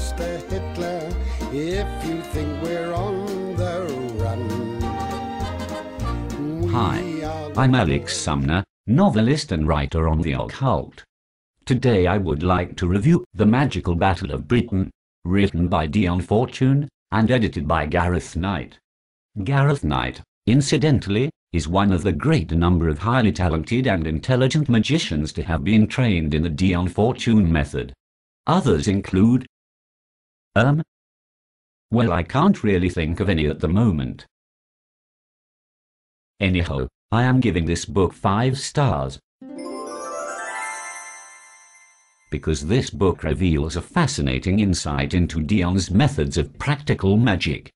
Mr. Hitler if you think we're on the run. Hi, I'm Alex Sumner, novelist and writer on the occult. Today I would like to review The Magical Battle of Britain, written by Dion Fortune and edited by Gareth Knight. Gareth Knight, incidentally, is one of the great number of highly talented and intelligent magicians to have been trained in the Dion Fortune method. Others include Um. Well, I can't really think of any at the moment. Anyhow, I am giving this book 5 stars. Because this book reveals a fascinating insight into Dion's methods of practical magic.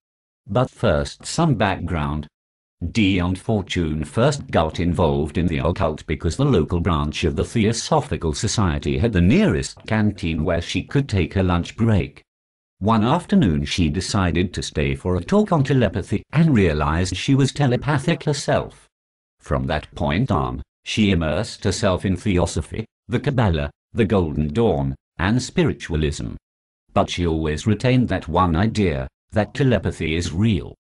But first, some background. Dion Fortune first got involved in the occult because the local branch of the Theosophical Society had the nearest canteen where she could take her lunch break. One afternoon she decided to stay for a talk on telepathy and realized she was telepathic herself. From that point on, she immersed herself in theosophy, the Kabbalah, the Golden Dawn, and spiritualism. But she always retained that one idea, that telepathy is real.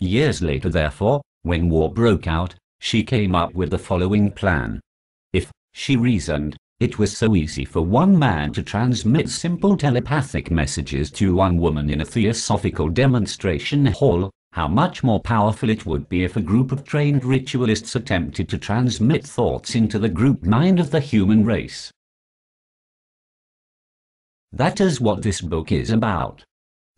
Years later therefore, when war broke out, she came up with the following plan. If, she reasoned, it was so easy for one man to transmit simple telepathic messages to one woman in a theosophical demonstration hall, how much more powerful it would be if a group of trained ritualists attempted to transmit thoughts into the group mind of the human race. That is what this book is about.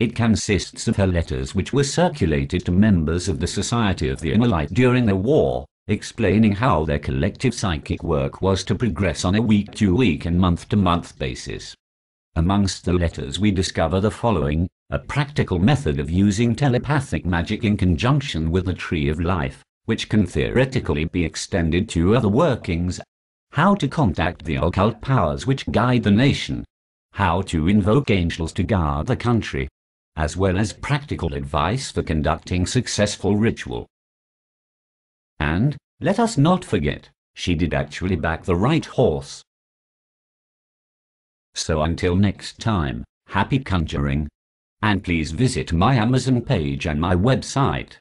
It consists of her letters which were circulated to members of the Society of the Inner Light during the war, explaining how their collective psychic work was to progress on a week-to-week and month-to-month basis. Amongst the letters we discover the following, a practical method of using telepathic magic in conjunction with the Tree of Life, which can theoretically be extended to other workings, how to contact the occult powers which guide the nation, how to invoke angels to guard the country, as well as practical advice for conducting successful ritual. And, let us not forget, she did actually back the right horse. So until next time, happy conjuring. And please visit my Amazon page and my website.